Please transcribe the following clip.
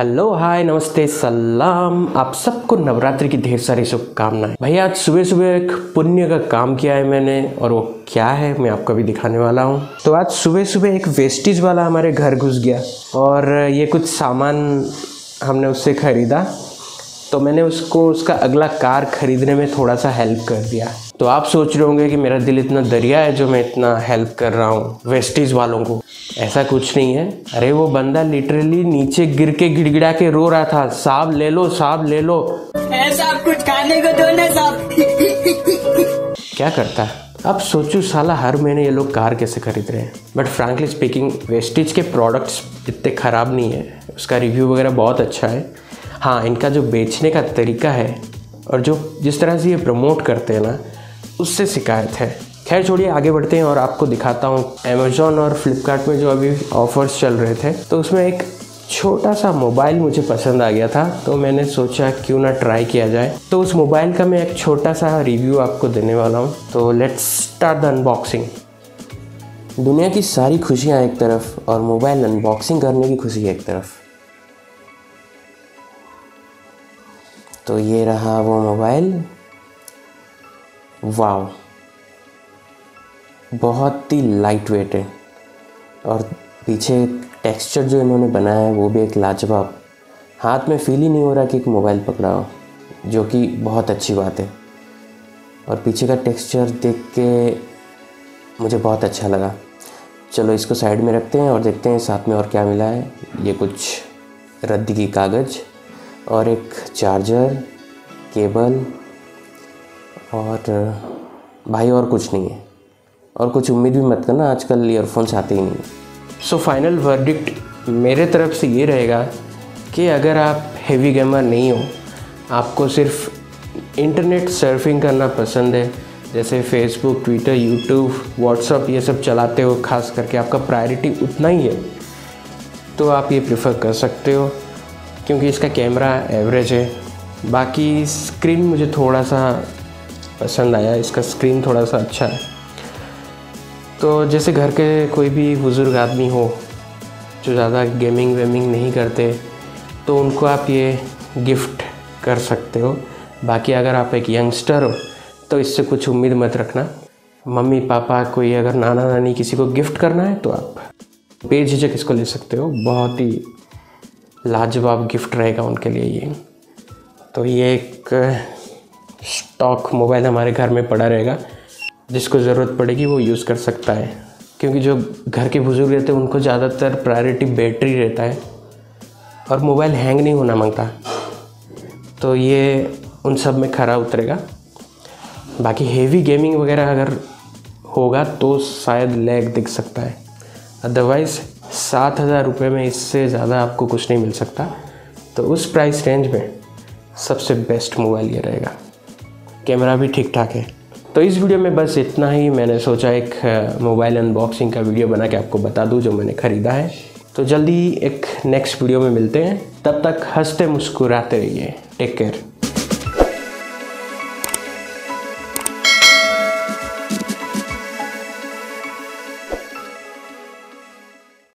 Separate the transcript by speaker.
Speaker 1: Hello hi नमस्ते, सलाम। आप सबको नवरात्रि की ढेर सारी शुभकामनाएँ। भैया आज सुबह सुबह एक पुण्य का काम किया है मैंने, और वो क्या है, मैं आपको भी दिखाने वाला हूँ। तो आज सुबह सुबह एक वेस्टेज वाला हमारे घर घुस गया, और ये कुछ सामान हमने उससे ख़रीदा। तो मैंने उसको उसका अगला कार खरीदने में थोड़ा सा हेल्प कर दिया। तो आप सोच रहे होंगे कि मेरा दिल इतना दरिया है जो मैं इतना हेल्प कर रहा हूँ वेस्टीज वालों को। ऐसा कुछ नहीं है। अरे वो बंदा लिटरली नीचे गिर के गिड़गिड़ा के रो रहा था। साहब ले लो साहब ले लो।
Speaker 2: ऐसा कुछ खाने को दो ना साहब
Speaker 1: क्या करता है? अब सोचो साला हर महीने ये लोग कार कैसे खरीद रहे हैं। बट फ्रैंकली स्पीकिंग वेस्टेज के प्रोडक्ट्स इतने ख़राब नहीं है। उसका रिव्यू वगैरह बहुत अच्छा है। हाँ इनका जो बेचने का तरीका है और जो जिस तरह से ये प्रमोट करते हैं ना, उससे शिकायत है। खैर, छोड़िए, आगे बढ़ते हैं और आपको दिखाता हूँ अमेज़ोन और फ्लिपकार्ट में जो अभी ऑफर्स चल रहे थे। तो उसमें एक छोटा सा मोबाइल मुझे पसंद आ गया था तो मैंने सोचा क्यों ना ट्राई किया जाए। तो उस मोबाइल का मैं एक छोटा सा रिव्यू आपको देने वाला हूँ। तो लेट्स स्टार्ट द अनबॉक्सिंग दुनिया की सारी खुशियाँ एक तरफ़ और मोबाइल अनबॉक्सिंग करने की खुशी एक तरफ़। तो ये रहा वो मोबाइल। वाव बहुत ही लाइट वेट है। और पीछे टेक्सचर जो इन्होंने बनाया है, वो भी एक लाजवाब। हाथ में फील ही नहीं हो रहा कि एक मोबाइल पकड़ा हो जो कि बहुत अच्छी बात है। और पीछे का टेक्सचर देख के मुझे बहुत अच्छा लगा। चलो इसको साइड में रखते हैं और देखते हैं साथ में और क्या मिला है। ये कुछ रद्दी की कागज़। और एक चार्जर केबल और भाई और कुछ नहीं है। और कुछ उम्मीद भी मत करना, आजकल ईयरफोन्स आते ही नहीं। सो फाइनल वर्डिक्ट मेरे तरफ़ से ये रहेगा कि अगर आप हेवी गेमर नहीं हो, आपको सिर्फ़ इंटरनेट सर्फिंग करना पसंद है, जैसे फेसबुक ट्विटर यूट्यूब व्हाट्सअप ये सब चलाते हो, खास करके आपका प्रायोरिटी उतना ही है तो आप ये प्रेफर कर सकते हो। क्योंकि इसका कैमरा एवरेज है। बाकी स्क्रीन मुझे थोड़ा सा पसंद आया, इसका स्क्रीन थोड़ा सा अच्छा है। तो जैसे घर के कोई भी बुज़ुर्ग आदमी हो, जो ज़्यादा गेमिंग वेमिंग नहीं करते तो उनको आप ये गिफ्ट कर सकते हो। बाकी अगर आप एक यंगस्टर हो तो इससे कुछ उम्मीद मत रखना। मम्मी, पापा, कोई अगर नाना नानी किसी को गिफ्ट करना है तो आप बेझिझक इसको ले सकते हो। बहुत ही लाजवाब गिफ्ट रहेगा उनके लिए ये। तो ये एक स्टॉक मोबाइल हमारे घर में पड़ा रहेगा, जिसको ज़रूरत पड़ेगी वो यूज़ कर सकता है। क्योंकि जो घर के बुज़ुर्ग रहते हैं, उनको ज़्यादातर प्रायोरिटी बैटरी रहता है और मोबाइल हैंग नहीं होना माँगता। तो ये उन सब में खरा उतरेगा। बाकी हेवी गेमिंग वगैरह अगर होगा तो शायद लैग दिख सकता है। अदरवाइज़ सात हज़ार रुपये में इससे ज़्यादा आपको कुछ नहीं मिल सकता। तो उस प्राइस रेंज में सबसे बेस्ट मोबाइल ये रहेगा। कैमरा भी ठीक ठाक है। तो इस वीडियो में बस इतना ही। मैंने सोचा एक मोबाइल अनबॉक्सिंग का वीडियो बना के आपको बता दूँ, जो मैंने ख़रीदा है। तो जल्दी एक नेक्स्ट वीडियो में मिलते हैं। तब तक हँसते मुस्कुराते रहिए। Take care